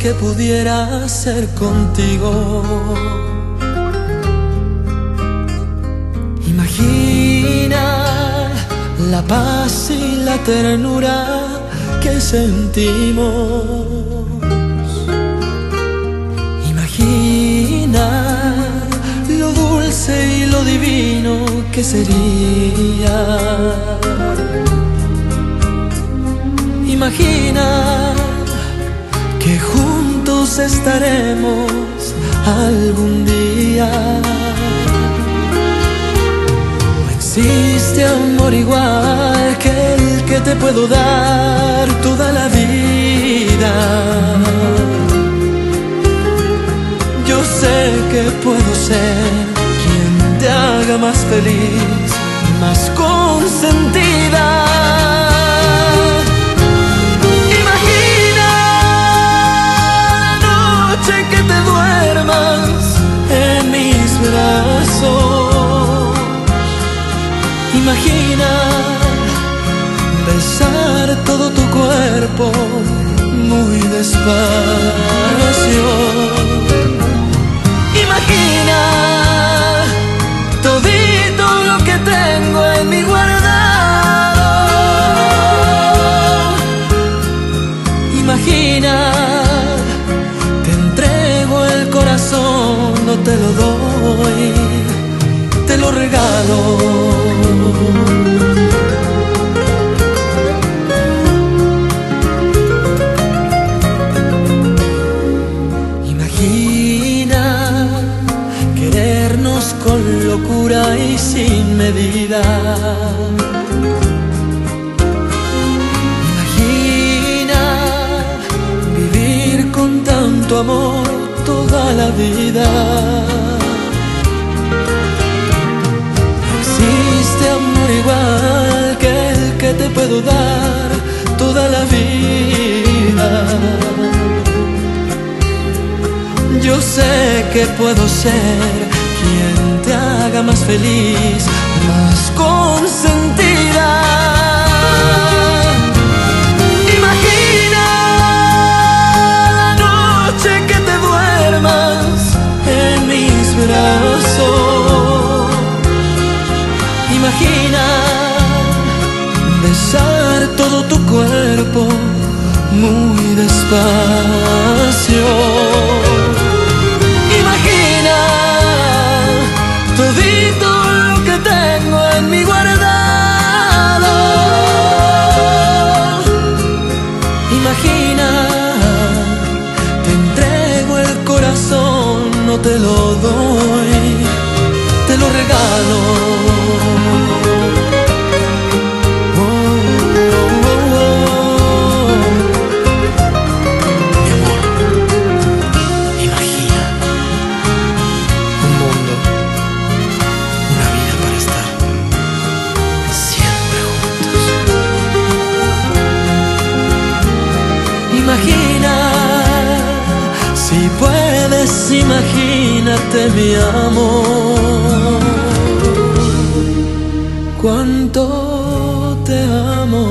que pudiera ser contigo. Imagina la paz y la ternura que sentimos. Imagina lo dulce y lo divino que sería. Imagina que juntos estaremos algún día. No existe amor igual que el que te puedo dar toda la vida. Yo sé que puedo ser quien te haga más feliz, más consentida. Imagina besar todo tu cuerpo muy despacio. Imagina todito lo que tengo en mi guardado. Imagina, te entrego el corazón, no te lo doy, te lo regalo. Querernos con locura y sin medida. Imagina vivir con tanto amor toda la vida. Existe amor igual que el que te puedo dar toda la vida. Yo sé que puedo ser más feliz, más consentida. Imagina la noche que te duermas en mis brazos. Imagina besar todo tu cuerpo muy despacio. Te lo doy, te lo regalo. Mi amor, imagina un mundo, una vida para estar siempre juntos. Imagina, si puedes, pues imagínate mi amor, cuánto te amo.